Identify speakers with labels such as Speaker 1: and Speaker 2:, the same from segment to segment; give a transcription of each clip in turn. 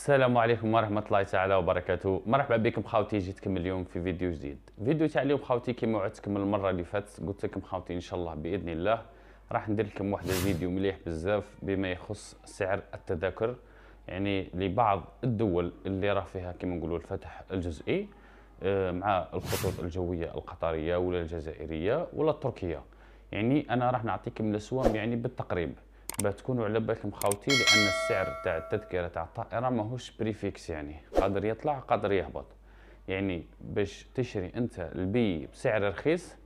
Speaker 1: السلام عليكم ورحمة الله تعالى وبركاته. مرحبا بكم خاوتي جيتكم اليوم في فيديو جديد. فيديو تاع اليوم خاوتي كما وعدتكم المرة اللي فاتت قلت لكم خاوتي إن شاء الله بإذن الله راح ندير لكم واحد الفيديو مليح بزاف بما يخص سعر التذاكر يعني لبعض الدول اللي راه فيها كما نقولوا الفتح الجزئي آه، مع الخطوط الجوية القطرية ولا الجزائرية ولا التركية. يعني أنا راح نعطيكم الأسوام يعني بالتقريب. باش تكونوا على بالكم خاوتي لأن السعر تاع التذكرة تاع الطائرة ماهوش prix fixe يعني. قادر يطلع قادر يهبط. يعني باش تشري أنت البي بسعر رخيص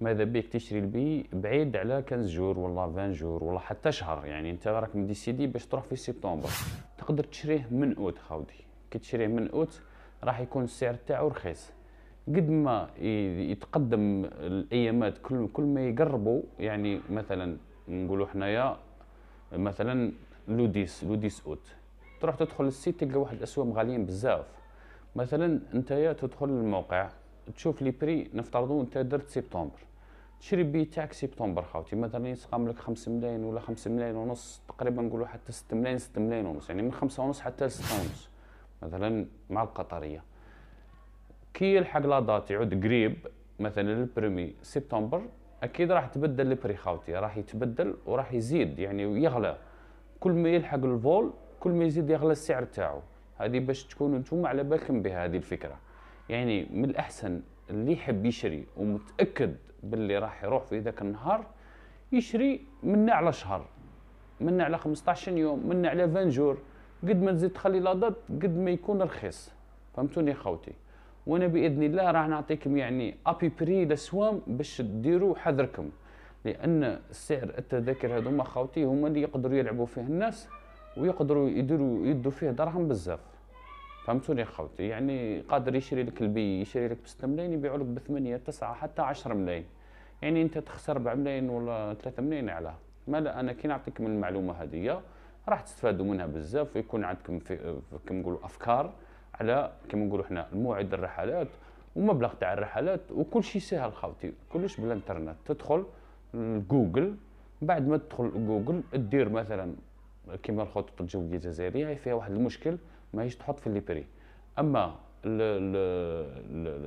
Speaker 1: ماذا بيك تشري البي بعيد على 15 jours ولا 20 jours ولا حتى شهر. يعني أنت راك décidé باش تروح في سبتمبر. تقدر تشريه من أوت خاوتي كي تشريه من أوت راح يكون السعر تاعو رخيص. قد ما يتقدم الأيامات كل كل ما يقربوا يعني مثلا نقولوا حنايا مثلا le dix le dix août. تروح تدخل ال site تلقى واحد الاسوام غاليين بزاف. مثلا أنت تدخل الموقع تشوف les prix نفترضوا أنت درت سبتمبر. تشري بي تاعك سبتمبر خاوتي. مثلا يسقام لك 5 ملايين ولا 5 ملايين ونص تقريبا نقولوا حتى 6 ملايين 6 ملايين ونص. يعني من 5 ونص حتى ل 6 ونص. مثلا مع القطرية. كي يلحق la date يعود قريب مثلا ال premier سبتمبر أكيد راح تبدل ال prix خاوتي راح يتبدل وراح يزيد يعني يغلى. كل ما يلحق ال vol كل ما يزيد يغلى السعر تاعو. هذه باش تكونوا نتوما على بالكم بهذه الفكرة. يعني من الأحسن اللي يحب يشري ومتأكد باللي راح يروح في ذاك النهار يشري من على شهر من على 15 يوم من على 20 jours. قد ما تزيد تخلي لا قد ما يكون رخيص. فهمتوني خوتي؟ وأنا بإذن الله راح نعطيكم يعني à peu près لسوام باش ديروا حذركم. لأن سعر التذاكر هذوما خاوتي هما اللي يقدروا يلعبوا فيه الناس ويقدروا يديروا يدوا فيه دراهم بزاف. فهمتوني خوتي؟ يعني قادر يشري لك البي يشري لك ب 6 ملايين يبيعوا لك ب 8 9 حتى 10 ملايين. يعني أنت تخسر 4 ملايين ولا 3 ملايين علاه ما لا أنا كي نعطيكم المعلومة هذه راح تستفادوا منها بزاف ويكون عندكم في كما نقولوا أفكار. على كما نقولوا حنا الموعد الرحلات ومبلغ تاع الرحلات وكل شيء سهل خاوتي. كلش بالانترنت. تدخل جوجل بعد ما تدخل جوجل تدير مثلا كما الخطوط الجوية الجزائرية فيها واحد المشكل ماهيش تحط les prix أما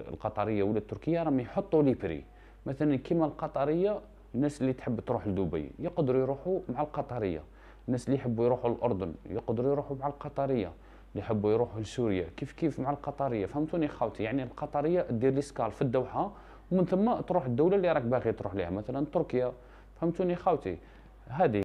Speaker 1: القطرية ولا التركية راهم يحطوا les prix مثلا كما القطرية الناس اللي تحب تروح لدبي يقدروا يروحوا مع القطرية. الناس اللي يحبوا يروحوا الأردن يقدروا يروحوا مع القطرية. اللي يحبوا يروحوا لسوريا. كيف كيف مع القطرية؟ فهمتوني خاوتي؟ يعني القطرية دير لي سكال في الدوحة ومن ثم تروح الدولة اللي راك باغي تروح لها مثلا تركيا. فهمتوني خاوتي؟ هذه